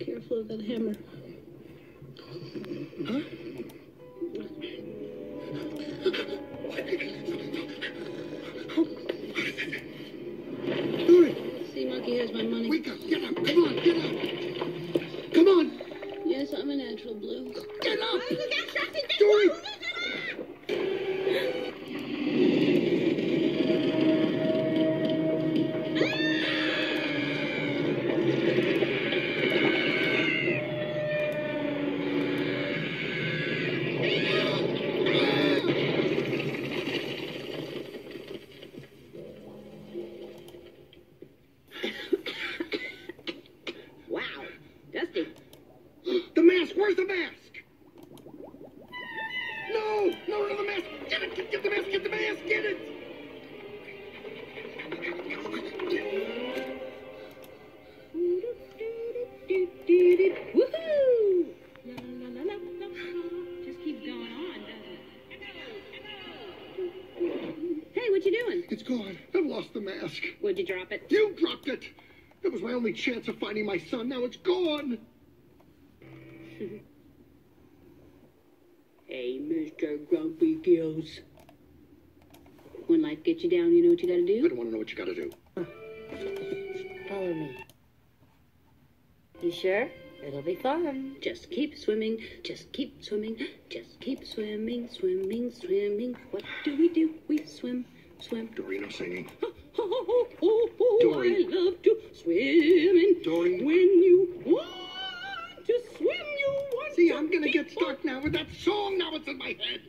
careful of that hammer. Huh? Has my money. wake up. Get up. Come on, get up. Mask. Where's the mask? No, no, no, the mask. Get it. Get, get the mask. Get the mask. Get it. It's gone. I've lost the mask. Would you drop it? You dropped it. That was my only chance of finding my son. Now it's gone. Hey, Mr. Grumpy Gills. When life gets you down, you know what you gotta do? I do? don't want to know what you got to do. Follow me. You sure? It'll be fun. Just keep swimming, just keep swimming, just keep swimming, swimming, swimming. What do we do? We swim, swim. Dory no singing. Oh, oh, oh, oh, Dory. I love to swim and Dory. when you Gonna get stuck now with that song. Now it's in my head.